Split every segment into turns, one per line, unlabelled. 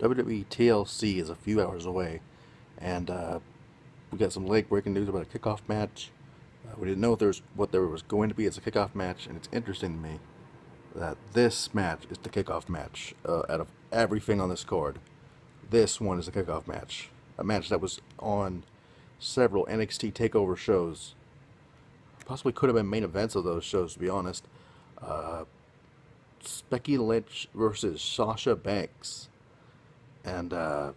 WWE TLC is a few hours away, and uh, we got some late breaking news about a kickoff match. Uh, we didn't know there was, what there was going to be as a kickoff match, and it's interesting to me that this match is the kickoff match uh, out of everything on this card. This one is a kickoff match, a match that was on several NXT Takeover shows. Possibly could have been main events of those shows, to be honest. Uh, Becky Lynch versus Sasha Banks. And uh,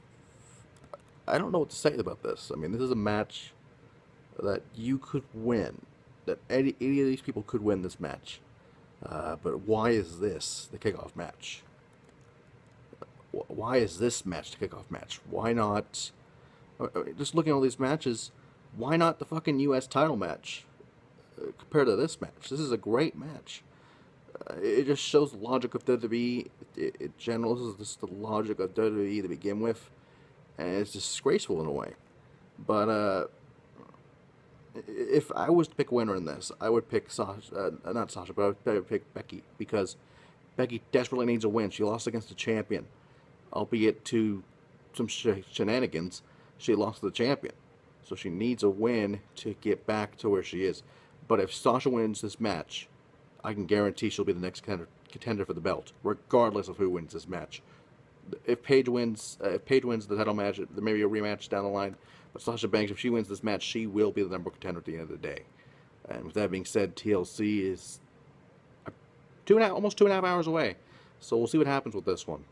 I don't know what to say about this. I mean, this is a match that you could win. That any, any of these people could win this match. Uh, but why is this the kickoff match? Why is this match the kickoff match? Why not? Just looking at all these matches, why not the fucking U.S. title match uh, compared to this match? This is a great match. It just shows the logic of WWE. It, it general, is just the logic of WWE to begin with, and it's disgraceful in a way. But uh, if I was to pick a winner in this, I would pick Sasha, uh, not Sasha, but I would pick Becky because Becky desperately needs a win. She lost against the champion, albeit to some sh- shenanigans. She lost to the champion, so she needs a win to get back to where she is. But if Sasha wins this match, I can guarantee she'll be the next contender, contender for the belt, regardless of who wins this match. If Paige wins, uh, if Paige wins the title match, there may be a rematch down the line. But Sasha Banks, if she wins this match, she will be the number one contender at the end of the day. And with that being said, TLC is two and a half, almost two and a half hours away. So we'll see what happens with this one.